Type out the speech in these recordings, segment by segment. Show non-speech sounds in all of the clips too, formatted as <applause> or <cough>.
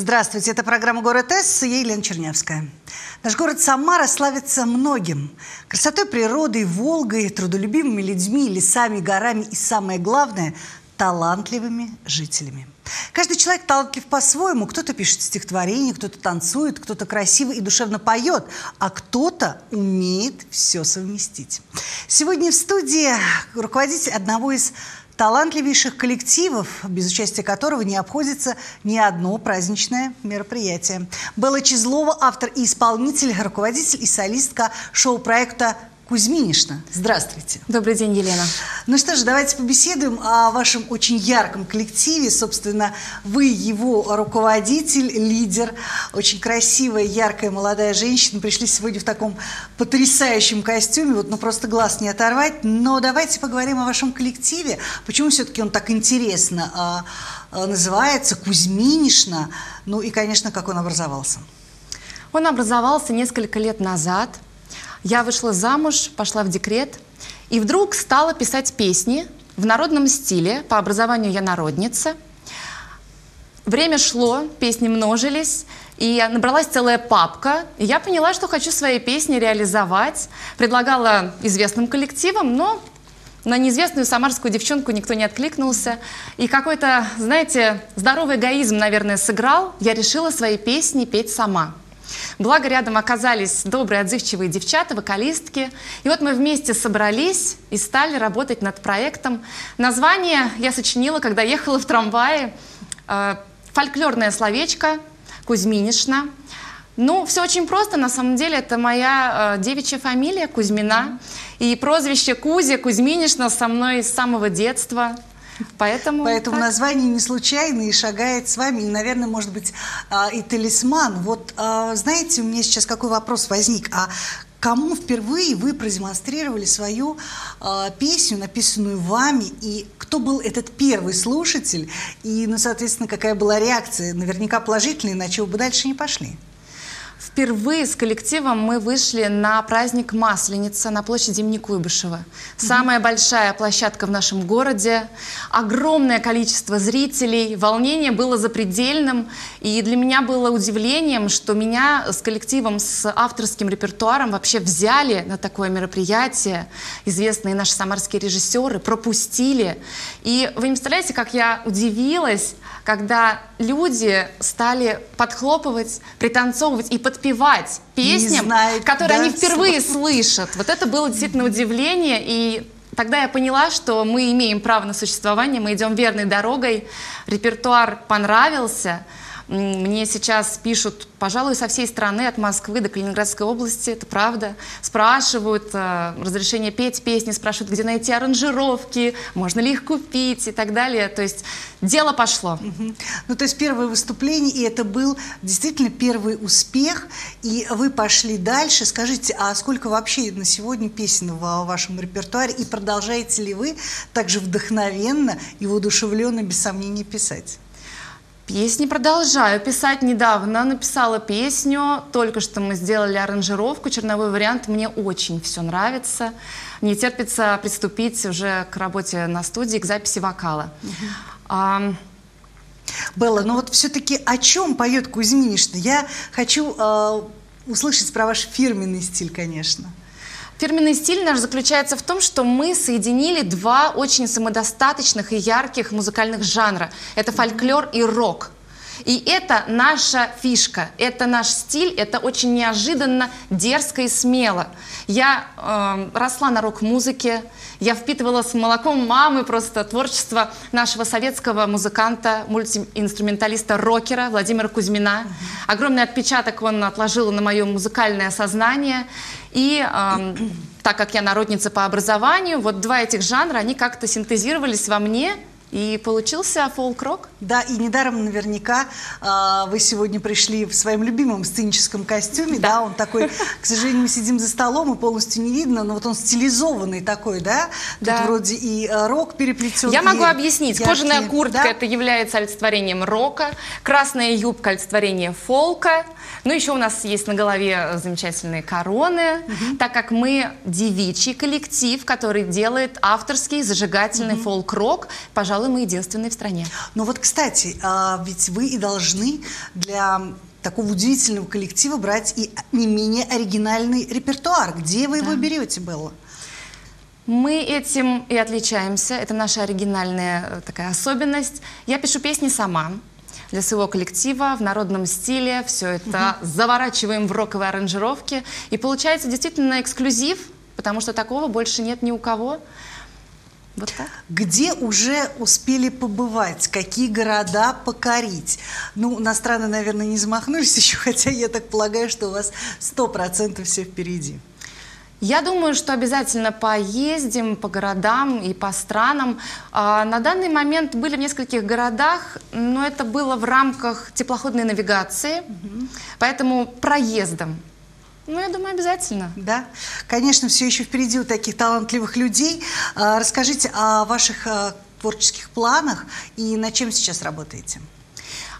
Здравствуйте, это программа «Город С», я Елена Чернявская. Наш город Самара славится многим. Красотой природы, Волгой, трудолюбивыми людьми, лесами, горами и, самое главное, талантливыми жителями. Каждый человек талантлив по-своему. Кто-то пишет стихотворение, кто-то танцует, кто-то красиво и душевно поет, а кто-то умеет все совместить. Сегодня в студии руководитель одного из талантливейших коллективов, без участия которого не обходится ни одно праздничное мероприятие. Белла Чизлова, автор и исполнитель, руководитель и солистка шоу-проекта Кузьминишна. Здравствуйте. Добрый день, Елена. Ну что ж, давайте побеседуем о вашем очень ярком коллективе. Собственно, вы его руководитель, лидер, очень красивая, яркая молодая женщина. Пришли сегодня в таком потрясающем костюме, вот ну просто глаз не оторвать. Но давайте поговорим о вашем коллективе. Почему все-таки он так интересно а, а, называется Кузьминишна? Ну и, конечно, как он образовался. Он образовался несколько лет назад – я вышла замуж, пошла в декрет, и вдруг стала писать песни в народном стиле. По образованию я народница. Время шло, песни множились, и набралась целая папка. И я поняла, что хочу свои песни реализовать. Предлагала известным коллективам, но на неизвестную самарскую девчонку никто не откликнулся. И какой-то, знаете, здоровый эгоизм, наверное, сыграл. Я решила свои песни петь сама. Благо рядом оказались добрые, отзывчивые девчата, вокалистки. И вот мы вместе собрались и стали работать над проектом. Название я сочинила, когда ехала в трамвае. Э, фольклорное словечко Кузьминишна. Ну, все очень просто. На самом деле, это моя э, девичья фамилия Кузьмина. И прозвище Кузя Кузьминишна со мной с самого детства. Поэтому, Поэтому так. название не случайно и шагает с вами, и, наверное, может быть, а, и талисман. Вот, а, знаете, у меня сейчас какой вопрос возник. А кому впервые вы продемонстрировали свою э, песню, написанную вами, и кто был этот первый слушатель, и, ну, соответственно, какая была реакция? Наверняка положительная, иначе вы бы дальше не пошли. Впервые с коллективом мы вышли на праздник Масленица на площади имени Куйбышева. Самая большая площадка в нашем городе, огромное количество зрителей, волнение было запредельным. И для меня было удивлением, что меня с коллективом, с авторским репертуаром вообще взяли на такое мероприятие. Известные наши самарские режиссеры пропустили. И вы не представляете, как я удивилась, когда люди стали подхлопывать, пританцовывать и подпевать песням, знает, которые да, они впервые слов. слышат. Вот это было действительно удивление, и тогда я поняла, что мы имеем право на существование, мы идем верной дорогой, репертуар понравился, мне сейчас пишут, пожалуй, со всей страны, от Москвы до Калининградской области, это правда. Спрашивают э, разрешение петь песни, спрашивают, где найти аранжировки, можно ли их купить и так далее. То есть дело пошло. Угу. Ну, то есть первое выступление, и это был действительно первый успех, и вы пошли дальше. Скажите, а сколько вообще на сегодня песен в вашем репертуаре, и продолжаете ли вы также вдохновенно и воодушевленно, без сомнений, писать? Песни продолжаю писать. Недавно написала песню, только что мы сделали аранжировку, черновой вариант. Мне очень все нравится. Не терпится приступить уже к работе на студии, к записи вокала. А, Белла, ну вот все-таки о чем поет Кузьминишна? Я хочу э, услышать про ваш фирменный стиль, конечно. Фирменный стиль наш заключается в том, что мы соединили два очень самодостаточных и ярких музыкальных жанра. Это фольклор и рок. И это наша фишка, это наш стиль, это очень неожиданно, дерзко и смело. Я э, росла на рок-музыке, я впитывала с молоком мамы просто творчество нашего советского музыканта, мультиинструменталиста, рокера Владимира Кузьмина. Огромный отпечаток он отложил на мое музыкальное сознание. И э, так как я народница по образованию, вот два этих жанра, они как-то синтезировались во мне – и получился фолк-рок. Да, и недаром наверняка э, вы сегодня пришли в своем любимом сценическом костюме, да. да, он такой, к сожалению, мы сидим за столом и полностью не видно, но вот он стилизованный такой, да, да. тут вроде и э, рок переплетен. Я могу объяснить, яркие, кожаная куртка да? это является олицетворением рока, красная юбка олицетворение фолка, ну еще у нас есть на голове замечательные короны, угу. так как мы девичий коллектив, который делает авторский зажигательный угу. фолк-рок, пожалуй, мы единственные в стране. Но вот, кстати, а ведь вы и должны для такого удивительного коллектива брать и не менее оригинальный репертуар. Где вы его берете, Белла? Мы этим и отличаемся. Это наша оригинальная э, такая особенность. Я пишу песни сама для своего коллектива в народном стиле. Все это заворачиваем в роковые аранжировки. И получается действительно эксклюзив, потому что такого больше нет ни у кого. Вот так. Где уже успели побывать? Какие города покорить? Ну, на страны, наверное, не замахнулись <laughs> еще, хотя я так полагаю, что у вас сто процентов все впереди. Я думаю, что обязательно поездим по городам и по странам. А, на данный момент были в нескольких городах, но это было в рамках теплоходной навигации, угу. поэтому проездом. Ну, я думаю, обязательно. Да, конечно, все еще впереди у таких талантливых людей. А, расскажите о ваших а, творческих планах и над чем сейчас работаете?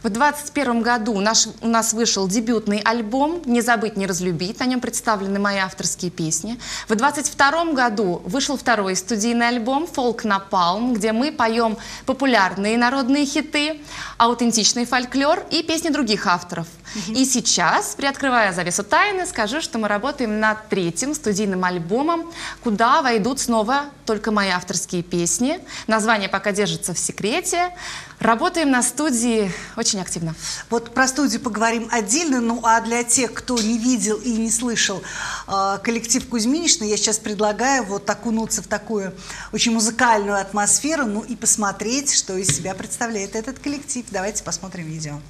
В 2021 году наш, у нас вышел дебютный альбом «Не забыть, не разлюбить». На нем представлены мои авторские песни. В 2022 году вышел второй студийный альбом «Фолк Напалм», где мы поем популярные народные хиты, аутентичный фольклор и песни других авторов. И сейчас, приоткрывая завесу тайны, скажу, что мы работаем над третьим студийным альбомом, куда войдут снова только мои авторские песни. Название пока держится в секрете. Работаем на студии очень активно. Вот про студию поговорим отдельно, ну а для тех, кто не видел и не слышал э, коллектив Кузьминична, я сейчас предлагаю вот окунуться в такую очень музыкальную атмосферу, ну и посмотреть, что из себя представляет этот коллектив. Давайте посмотрим видео.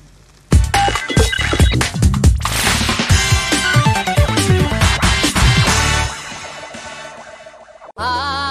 Ah.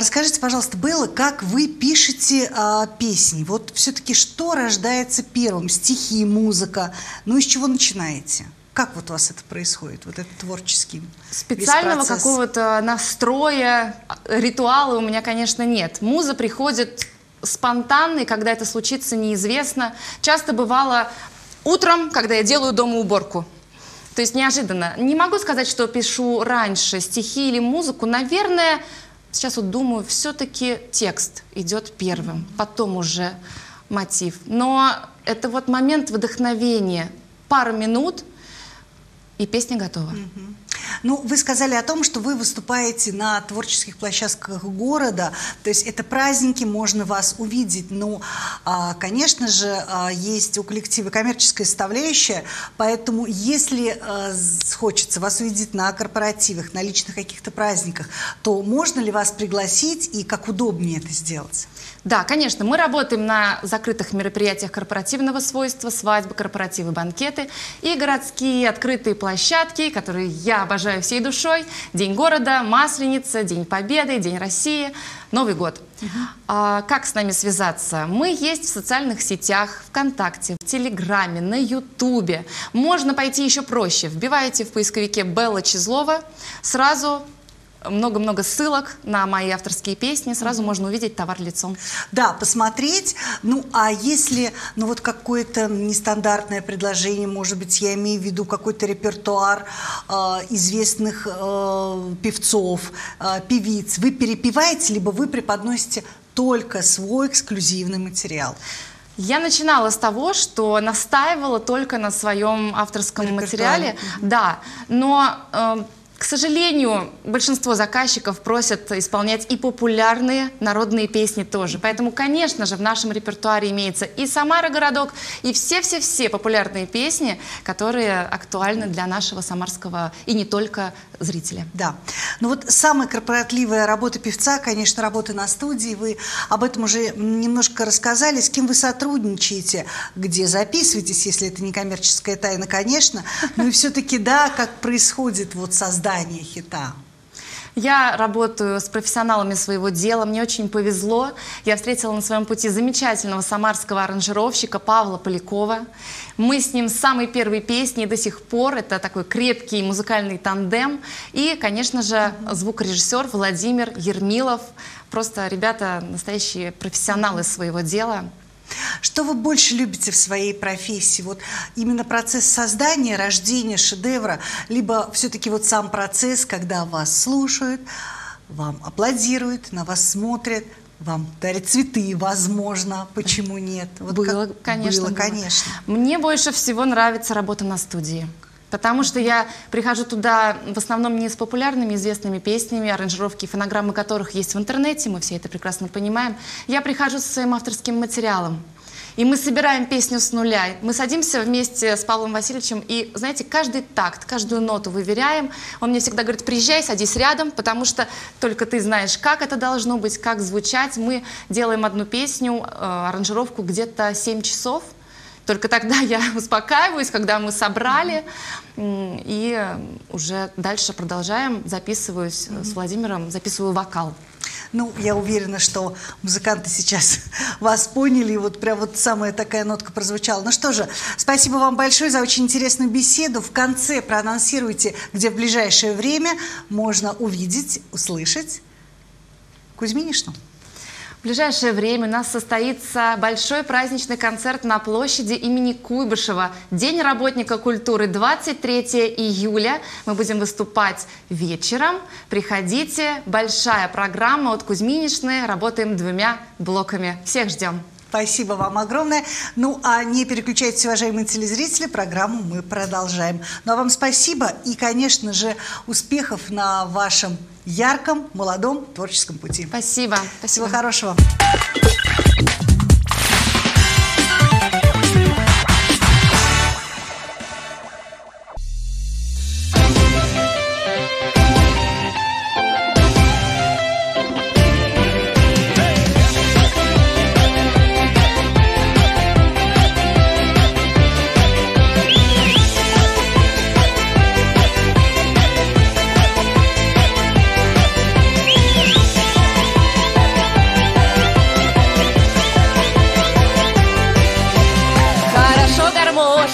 Расскажите, пожалуйста, Белла, как вы пишете а, песни? Вот все-таки что рождается первым? Стихи, музыка? Ну, из чего начинаете? Как вот у вас это происходит, вот этот творческий Специального какого-то настроя, ритуала у меня, конечно, нет. Муза приходит спонтанно, и когда это случится, неизвестно. Часто бывало утром, когда я делаю дома уборку. То есть неожиданно. Не могу сказать, что пишу раньше стихи или музыку. Наверное, Сейчас вот думаю, все-таки текст идет первым, потом уже мотив. Но это вот момент вдохновения. Пару минут, и песня готова. Угу. Ну, вы сказали о том, что вы выступаете на творческих площадках города, то есть это праздники, можно вас увидеть, но, а, конечно же, а, есть у коллектива коммерческая составляющая, поэтому если а, хочется вас увидеть на корпоративах, на личных каких-то праздниках, то можно ли вас пригласить и как удобнее это сделать? Да, конечно, мы работаем на закрытых мероприятиях корпоративного свойства, свадьбы, корпоративы, банкеты и городские открытые площадки, которые я обожаю всей душой. День города, Масленица, День Победы, День России, Новый год. А, как с нами связаться? Мы есть в социальных сетях, ВКонтакте, в Телеграме, на Ютубе. Можно пойти еще проще. Вбиваете в поисковике Белла Чизлова, сразу много-много ссылок на мои авторские песни, сразу можно увидеть товар лицом. Да, посмотреть. Ну, а если, ну, вот какое-то нестандартное предложение, может быть, я имею в виду какой-то репертуар э, известных э, певцов, э, певиц, вы перепеваете, либо вы преподносите только свой эксклюзивный материал? Я начинала с того, что настаивала только на своем авторском Репертуаре. материале. Да, но... Э, к сожалению, большинство заказчиков просят исполнять и популярные народные песни тоже. Поэтому, конечно же, в нашем репертуаре имеется и «Самара городок», и все-все-все популярные песни, которые актуальны для нашего самарского и не только зрителя. Да. Ну вот самая корпоративная работа певца, конечно, работа на студии. Вы об этом уже немножко рассказали. С кем вы сотрудничаете, где записываетесь, если это не коммерческая тайна, конечно. Но и все-таки, да, как происходит вот создание хита? Я работаю с профессионалами своего дела, мне очень повезло. Я встретила на своем пути замечательного самарского аранжировщика Павла Полякова. Мы с ним с самой первой песни до сих пор, это такой крепкий музыкальный тандем. И, конечно же, звукорежиссер Владимир Ермилов. Просто ребята настоящие профессионалы своего дела. Что вы больше любите в своей профессии? Вот именно процесс создания, рождения шедевра, либо все-таки вот сам процесс, когда вас слушают, вам аплодируют, на вас смотрят, вам дарят цветы, возможно, почему нет? Вот было, как... конечно. Было, конечно. Мне больше всего нравится работа на студии. Потому что я прихожу туда в основном не с популярными известными песнями, аранжировки фонограммы которых есть в интернете, мы все это прекрасно понимаем. Я прихожу со своим авторским материалом. И мы собираем песню с нуля. Мы садимся вместе с Павлом Васильевичем и, знаете, каждый такт, каждую ноту выверяем. Он мне всегда говорит, приезжай, садись рядом, потому что только ты знаешь, как это должно быть, как звучать. Мы делаем одну песню, э, аранжировку где-то 7 часов – только тогда я <laughs> успокаиваюсь, когда мы собрали, и уже дальше продолжаем, записываюсь mm -hmm. с Владимиром, записываю вокал. Ну, я уверена, что музыканты сейчас <laughs> вас поняли, и вот прям вот самая такая нотка прозвучала. Ну что же, спасибо вам большое за очень интересную беседу. В конце проанонсируйте, где в ближайшее время можно увидеть, услышать Кузьминишну. В ближайшее время у нас состоится большой праздничный концерт на площади имени Куйбышева. День работника культуры 23 июля. Мы будем выступать вечером. Приходите. Большая программа от Кузьминишны. Работаем двумя блоками. Всех ждем. Спасибо вам огромное. Ну, а не переключайтесь, уважаемые телезрители, программу мы продолжаем. Ну, а вам спасибо и, конечно же, успехов на вашем ярком, молодом творческом пути. Спасибо. Спасибо. Всего хорошего.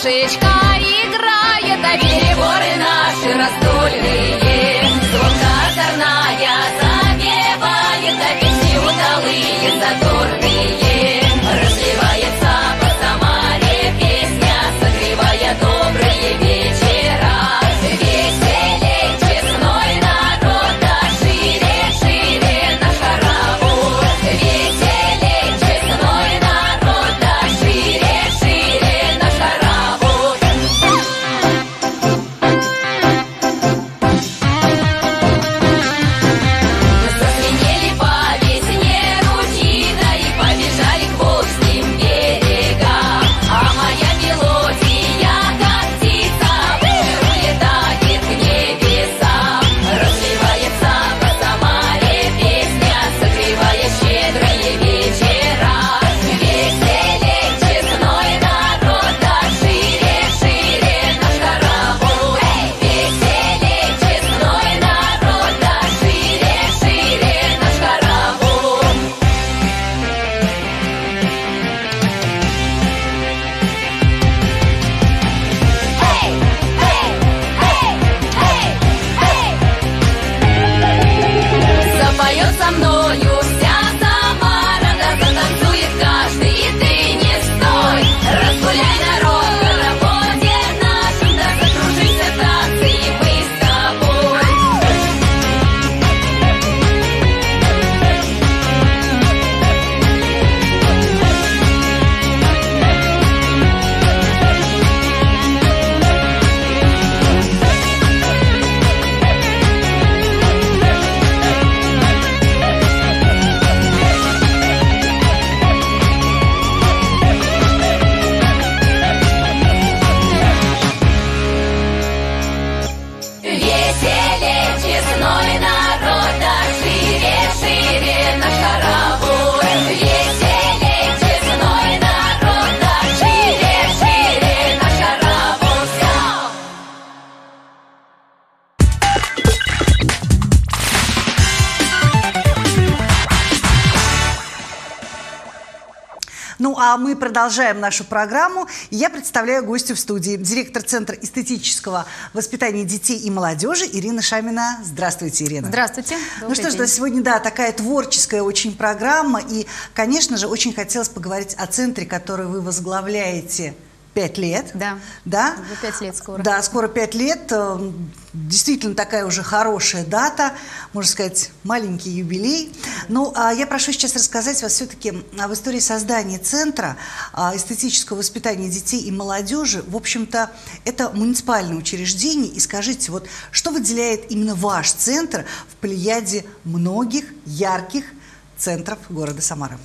шишечка играет, а переборы наши раздольные. А мы продолжаем нашу программу. Я представляю гостю в студии, директор Центра эстетического воспитания детей и молодежи Ирина Шамина. Здравствуйте, Ирина. Здравствуйте. Ну что ж, да, сегодня, да, такая творческая очень программа. И, конечно же, очень хотелось поговорить о центре, который вы возглавляете – Пять лет. Да. Да? Пять лет скоро. Да, скоро пять лет. Э, действительно такая уже хорошая дата, можно сказать, маленький юбилей. Ну, а я прошу сейчас рассказать вас все-таки об истории создания Центра а, эстетического воспитания детей и молодежи. В общем-то, это муниципальное учреждение. И скажите, вот что выделяет именно ваш центр в плеяде многих ярких центров города Самара?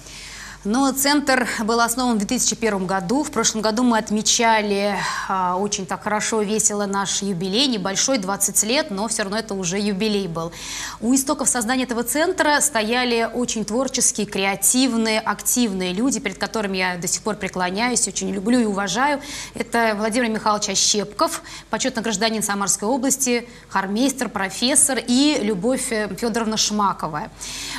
Но центр был основан в 2001 году. В прошлом году мы отмечали а, очень так хорошо, весело наш юбилей, небольшой, 20 лет, но все равно это уже юбилей был. У истоков создания этого центра стояли очень творческие, креативные, активные люди, перед которыми я до сих пор преклоняюсь, очень люблю и уважаю. Это Владимир Михайлович Ощепков, почетный гражданин Самарской области, хармейстер, профессор и Любовь Федоровна Шмакова.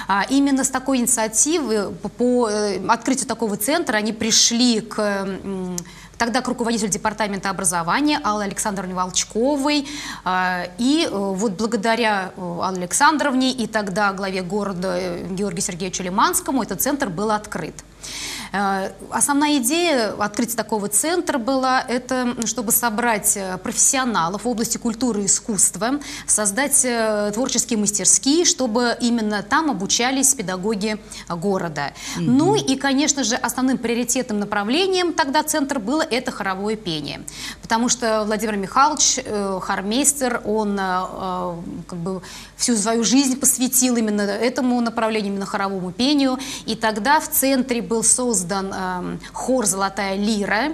А, именно с такой инициативы по э, открытию такого центра они пришли к тогда к руководителю департамента образования Алле Александровне Волчковой. А, и э, вот благодаря э, Алле Александровне и тогда главе города э, Георгию Сергеевичу Лиманскому этот центр был открыт. Э, основная идея открытия такого центра была, это чтобы собрать э, профессионалов в области культуры и искусства, создать э, творческие мастерские, чтобы именно там обучались педагоги города. -hmm. Ну и, конечно же, основным приоритетным направлением тогда центра было это хоровое пение. Потому что Владимир Михайлович, хормейстер, он как бы всю свою жизнь посвятил именно этому направлению, именно хоровому пению. И тогда в центре был создан э, хор «Золотая лира».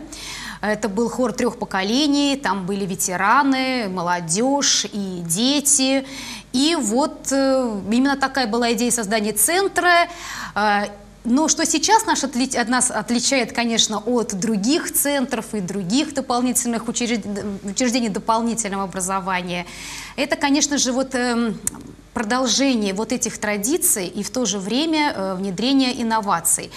Это был хор трех поколений, там были ветераны, молодежь и дети. И вот э, именно такая была идея создания центра. Э, но что сейчас наш отли... нас отличает, конечно, от других центров и других дополнительных учрежд... учреждений дополнительного образования, это, конечно же, вот э, продолжение вот этих традиций и в то же время э, внедрение инноваций.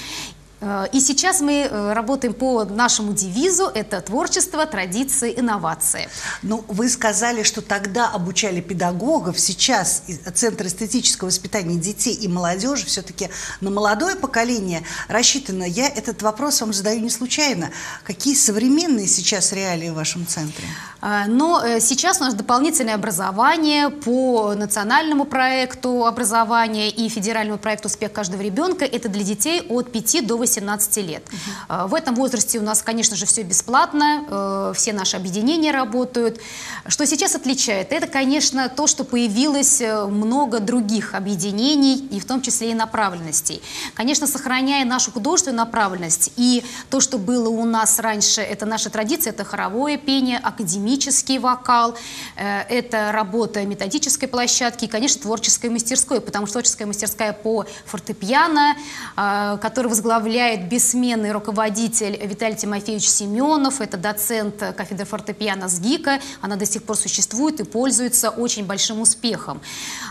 Э, и сейчас мы э, работаем по нашему девизу «Это творчество, традиции, инновации». Ну, вы сказали, что тогда обучали педагогов, сейчас Центр эстетического воспитания детей и молодежи все-таки на молодое поколение рассчитано. Я этот вопрос вам задаю не случайно. Какие современные сейчас реалии в вашем центре? Э, но сейчас у нас дополнительное образование по национальному проекту образования и федеральному проекту «Успех каждого ребенка». Это для детей от 5 до 8 18 лет. Угу. В этом возрасте у нас, конечно же, все бесплатно, э, все наши объединения работают. Что сейчас отличает? Это, конечно, то, что появилось э, много других объединений, и в том числе и направленностей. Конечно, сохраняя нашу художественную направленность и то, что было у нас раньше, это наша традиция, это хоровое пение, академический вокал, это работа методической площадки и, конечно, творческой мастерской, потому что творческая мастерская по фортепиано, которая возглавляет возглавляет бессменный руководитель Виталий Тимофеевич Семенов. Это доцент кафедры фортепиано СГИКа. Она до сих пор существует и пользуется очень большим успехом.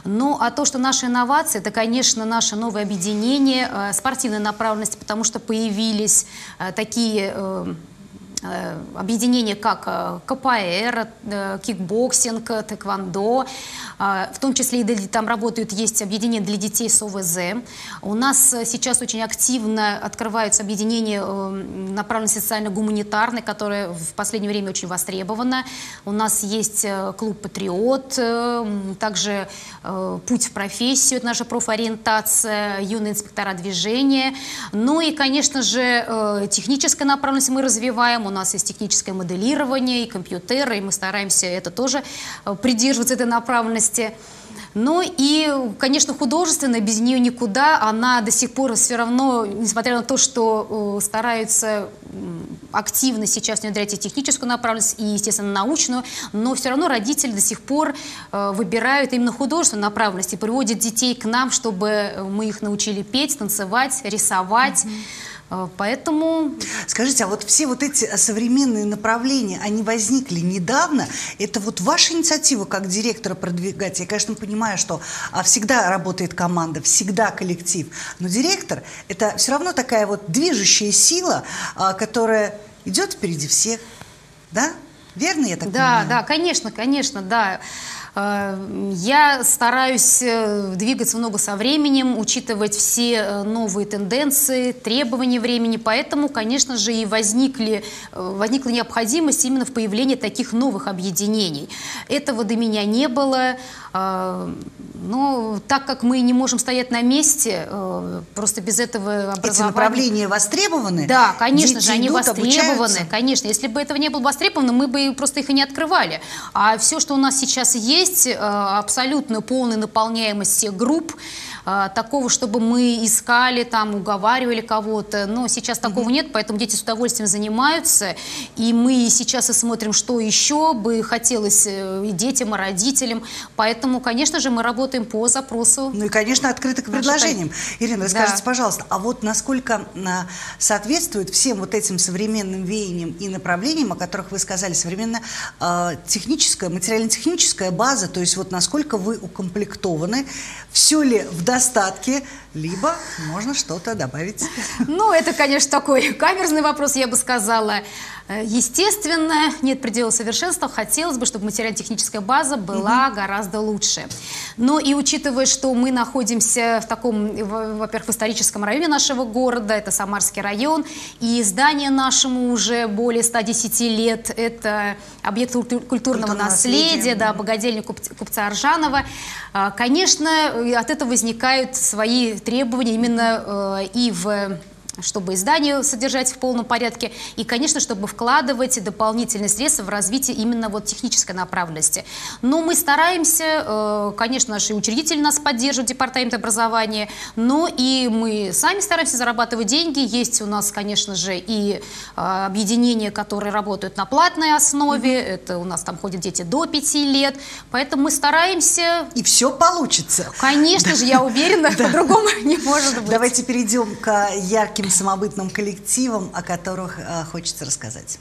Ну, а то, что наши инновации, это, конечно, наше новое объединение э, спортивной направленности, потому что появились э, такие Э, объединения как э, КПР, э, кикбоксинг, тэквондо, в том числе и там работают, есть объединения для детей с ОВЗ. У нас сейчас очень активно открываются объединения направленные социально-гуманитарные, которые в последнее время очень востребованы. У нас есть клуб «Патриот», также «Путь в профессию», это наша профориентация, юные инспектора движения. Ну и, конечно же, техническая направленность мы развиваем, у нас есть техническое моделирование и компьютеры, и мы стараемся это тоже э, придерживаться этой направленности. Ну и, конечно, художественная, без нее никуда. Она до сих пор все равно, несмотря на то, что э, стараются активно сейчас внедрять и техническую направленность, и, естественно, научную, но все равно родители до сих пор э, выбирают именно художественную направленность и приводят детей к нам, чтобы мы их научили петь, танцевать, рисовать. Mm -hmm. Э, поэтому... Скажите, а вот все вот эти современные направления, они возникли недавно? Это вот ваша инициатива как директора продвигать? Я, конечно, понимаю, что а, всегда работает команда, всегда коллектив. Но директор – это все равно такая вот движущая сила, а, которая идет впереди всех. Да? Верно я так да, понимаю? Да, да, конечно, конечно, да. Э, я стараюсь э, двигаться много со временем, учитывать все э, новые тенденции, требования времени, поэтому, конечно же, и возникли, возникла необходимость именно в появлении таких новых объединений. Этого до меня не было. Но так как мы не можем стоять на месте, просто без этого образования... Эти направления востребованы? Да, конечно же, они идут, востребованы. обучаются. Конечно, если бы этого не было востребовано, мы бы просто их и не открывали. А все, что у нас сейчас есть, есть э, абсолютно полная наполняемость всех групп. А, такого, чтобы мы искали, там, уговаривали кого-то. Но сейчас такого mm-hmm. нет, поэтому дети с удовольствием занимаются. И мы сейчас и смотрим, что еще бы хотелось э, и детям, и родителям. Поэтому, конечно же, мы работаем по запросу. Ну и, конечно, открыты к предложениям. Ирина, расскажите, да. пожалуйста, а вот насколько а, соответствует всем вот этим современным веяниям и направлениям, о которых вы сказали, современная э, техническая, материально-техническая база, то есть вот насколько вы укомплектованы, все ли в достатке, либо можно что-то добавить. Ну, это, конечно, такой камерный вопрос, я бы сказала. Э, естественно, нет предела совершенства. Хотелось бы, чтобы материально-техническая база была угу. гораздо лучше. Но и учитывая, что мы находимся в таком, во-первых, в историческом районе нашего города, это Самарский район, и здание нашему уже более 110 лет, это объект культурного, культурного наследия, наследия, да, богадельник купца Аржанова. А, конечно, от этого возникают свои требования именно э, и в чтобы издание содержать в полном порядке, и, конечно, чтобы вкладывать дополнительные средства в развитие именно вот технической направленности. Но мы стараемся, э, конечно, наши учредители нас поддерживают, департамент образования, но и мы сами стараемся зарабатывать деньги. Есть у нас, конечно же, и э, объединения, которые работают на платной основе, mm -hmm. это у нас там ходят дети до 5 лет, поэтому мы стараемся... И все получится. Конечно же, я уверена, <laughs> по-другому не может быть. Давайте перейдем к ярким самобытным коллективам, о которых э, хочется рассказать.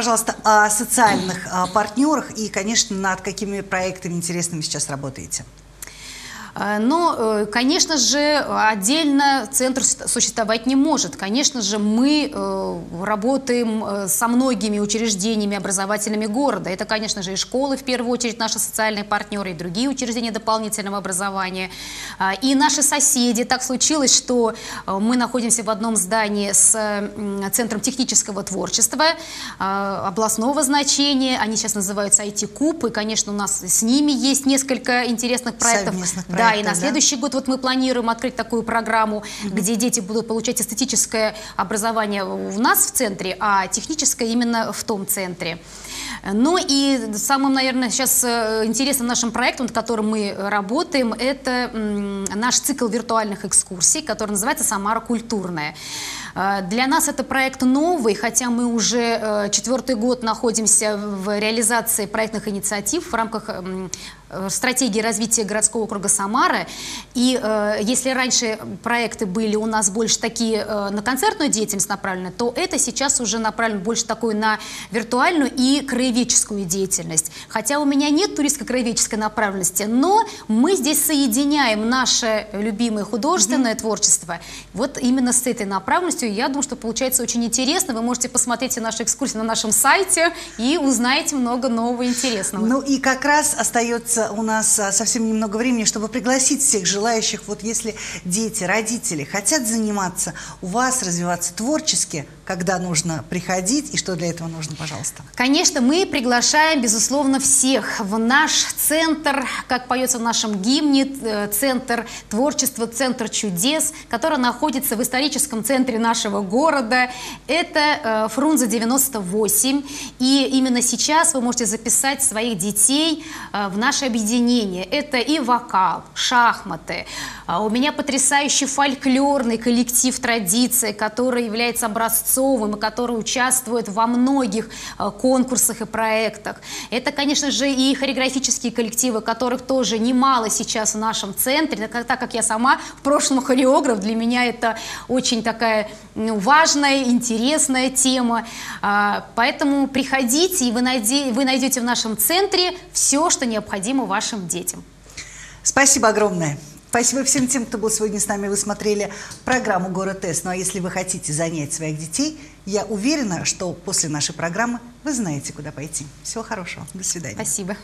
Пожалуйста, о социальных а, партнерах и, конечно, над какими проектами интересными сейчас работаете. Э, но, э, конечно же, отдельно центр существовать не может. Конечно же, мы э, работаем со многими учреждениями образовательными города. Это, конечно же, и школы, в первую очередь, наши социальные партнеры, и другие учреждения дополнительного образования. И наши соседи. Так случилось, что мы находимся в одном здании с Центром технического творчества областного значения. Они сейчас называются IT-куб. И, конечно, у нас с ними есть несколько интересных проектов. Совместных проектов да, и на следующий год вот мы планируем открыть такую программу, угу. где дети будут получать эстетическое образование у нас в центре, а техническое именно в том центре. Ну и самым, наверное, сейчас э, интересным нашим проектом, над которым мы работаем, это наш цикл виртуальных экскурсий, который называется «Самара культурная». Э, для нас это проект новый, хотя мы уже э, четвертый год находимся в реализации проектных инициатив в рамках стратегии развития городского округа Самары. И э, если раньше проекты были у нас больше такие э, на концертную деятельность направлены, то это сейчас уже направлено больше такой на виртуальную и краеведческую деятельность. Хотя у меня нет туристско-краеведческой направленности, но мы здесь соединяем наше любимое художественное mm -hmm. творчество вот именно с этой направленностью. Я думаю, что получается очень интересно. Вы можете посмотреть наши экскурсии на нашем сайте и узнаете много нового интересного. Ну и как раз остается у нас а, совсем немного времени, чтобы пригласить всех желающих, вот если дети, родители хотят заниматься у вас, развиваться творчески, когда нужно приходить и что для этого нужно, пожалуйста? Конечно, мы приглашаем, безусловно, всех в наш центр, как поется в нашем гимне, э, центр творчества, центр чудес, который находится в историческом центре нашего города. Это э, Фрунзе 98. И именно сейчас вы можете записать своих детей э, в наше объединение. Это и вокал, шахматы. У меня потрясающий фольклорный коллектив традиции, который является образцовым и который участвует во многих э, конкурсах и проектах. Это, конечно же, и хореографические коллективы, которых тоже немало сейчас в нашем центре. Так как я сама в прошлом <laughs> хореограф, для меня это очень такая ну, важная, интересная тема. А, поэтому приходите, и вы найдете в нашем центре все, что необходимо вашим детям. Спасибо огромное. Спасибо всем тем, кто был сегодня с нами. Вы смотрели программу «Город Тест». Ну а если вы хотите занять своих детей, я уверена, что после нашей программы вы знаете, куда пойти. Всего хорошего. До свидания. Спасибо.